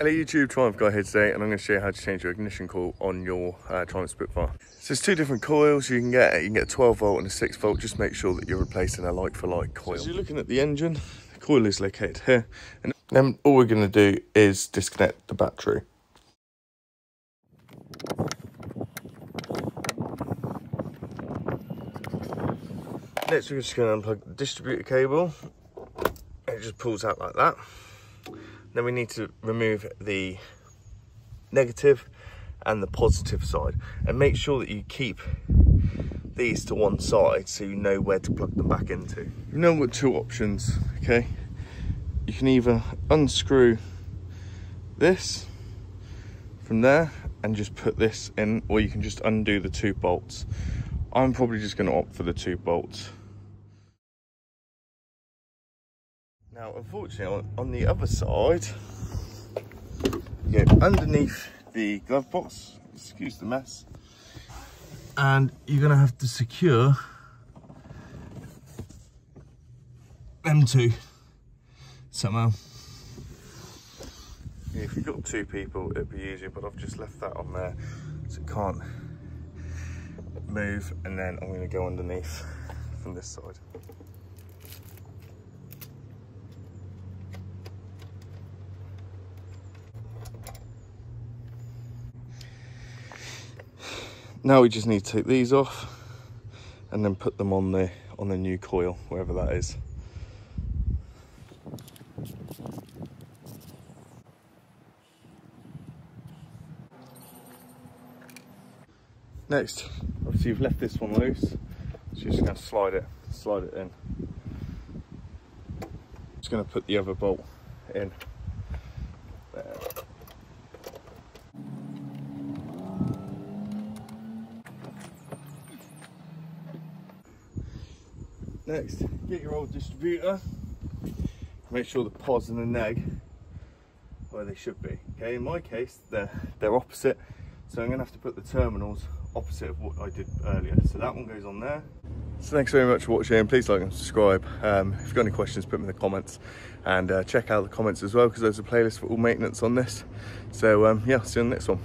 Hello YouTube, Triumph Guy here today and I'm going to show you how to change your ignition coil on your uh, Triumph Spitfire. So there's two different coils you can get. You can get a 12 volt and a 6 volt. Just make sure that you're replacing a like for like coil. So as you're looking at the engine, the coil is located here. And then all we're going to do is disconnect the battery. Next we're just going to unplug the distributor cable. It just pulls out like that. Then we need to remove the negative and the positive side and make sure that you keep these to one side so you know where to plug them back into. You've now got two options, okay? You can either unscrew this from there and just put this in or you can just undo the two bolts. I'm probably just going to opt for the two bolts. Now, unfortunately, on, the other side, you go underneath the glove box, excuse the mess, and you're gonna have to secure them two somehow. Yeah, if you've got two people, it'd be easier, but I've just left that on there so it can't move, and then I'm gonna go underneath from this side. Now we just need to take these off and then put them on the on the new coil, wherever that is. Next, obviously you've left this one loose, so you're just going to slide it, slide it in. Just going to put the other bolt in. Next, get your old distributor. Make sure the pos and the neg where they should be. Okay, in my case, they're, they're opposite. So I'm gonna have to put the terminals opposite of what I did earlier. So that one goes on there. So thanks very much for watching. Please like and subscribe. Um, if you've got any questions, put them in the comments and uh, check out the comments as well because there's a playlist for all maintenance on this. So um, yeah, see you on the next one.